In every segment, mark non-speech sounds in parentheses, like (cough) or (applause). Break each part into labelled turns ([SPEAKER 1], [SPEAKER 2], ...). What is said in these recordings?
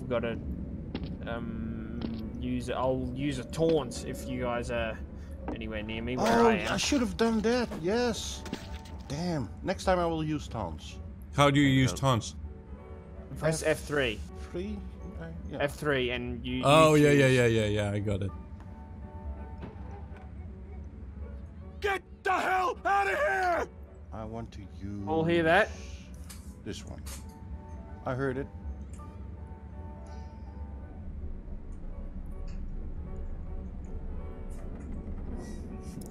[SPEAKER 1] We've got to um, use. I'll use a taunt if you guys are anywhere near me where
[SPEAKER 2] Oh,
[SPEAKER 1] I am.
[SPEAKER 2] I should have done that. Yes. Damn. Next time I will use taunts.
[SPEAKER 3] How do you use
[SPEAKER 2] Yeah.
[SPEAKER 3] taunts?
[SPEAKER 1] Press F3.
[SPEAKER 2] Three. Uh, yeah.
[SPEAKER 1] F3 and you. you
[SPEAKER 3] Oh yeah, yeah, yeah, yeah, yeah. I got it.
[SPEAKER 4] Get the hell out of here!
[SPEAKER 2] I want to use.
[SPEAKER 1] All hear that?
[SPEAKER 2] This one. I heard it.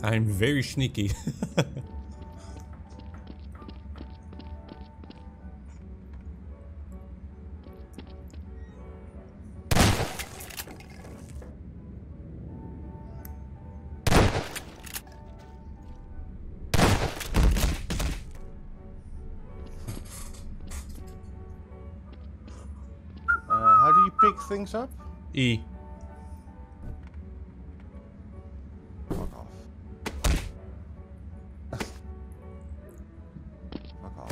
[SPEAKER 3] I'm very sneaky. (laughs)
[SPEAKER 2] pick things up?
[SPEAKER 3] e.
[SPEAKER 2] Fuck off. Fuck off.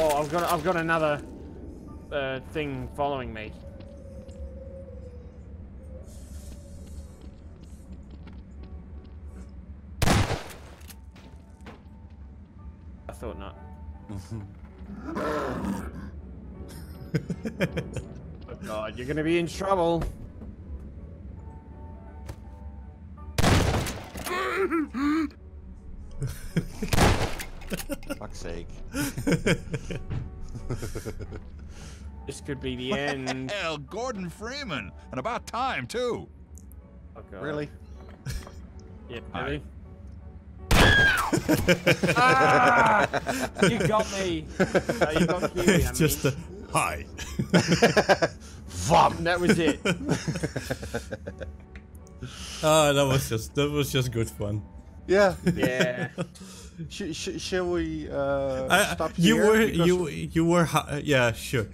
[SPEAKER 1] Oh, I've got. I've got another uh, thing following me. I thought not. (laughs) oh God, you're gonna be in trouble.
[SPEAKER 2] Fuck's sake. (laughs)
[SPEAKER 1] This could be the end.
[SPEAKER 4] Hell, Gordon Freeman. And about time, too.
[SPEAKER 1] Oh, God.
[SPEAKER 2] Really?
[SPEAKER 1] Yep,
[SPEAKER 4] Hi.
[SPEAKER 1] really. Ah! You got me. Uh, you got Huey, I
[SPEAKER 3] It's just a hi. (laughs)
[SPEAKER 2] Vom!
[SPEAKER 1] That was it. (laughs)
[SPEAKER 3] Ah, that was just that was just good fun.
[SPEAKER 2] Yeah.
[SPEAKER 1] Yeah. (laughs)
[SPEAKER 2] Sh sh shall we uh,
[SPEAKER 3] I-
[SPEAKER 2] stop
[SPEAKER 3] you
[SPEAKER 2] here?
[SPEAKER 3] were
[SPEAKER 2] Because-
[SPEAKER 3] you you were hi- yeah sure